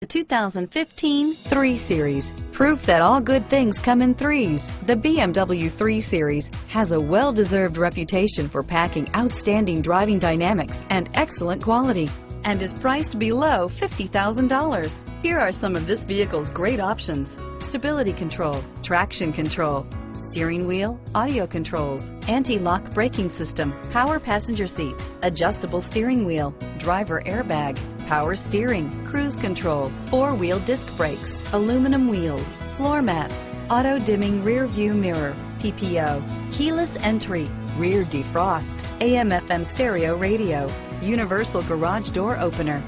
The 2015 3 Series. Proof that all good things come in threes. The BMW 3 Series has a well-deserved reputation for packing outstanding driving dynamics and excellent quality and is priced below $50,000. Here are some of this vehicle's great options. Stability control, traction control, steering wheel, audio controls, anti-lock braking system, power passenger seat, adjustable steering wheel, driver airbag, power steering, cruise control, four-wheel disc brakes, aluminum wheels, floor mats, auto-dimming rear view mirror, PPO, keyless entry, rear defrost, AM FM stereo radio, universal garage door opener,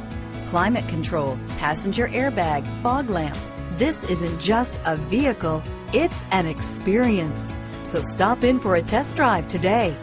climate control, passenger airbag, fog lamps. This isn't just a vehicle, it's an experience. So stop in for a test drive today.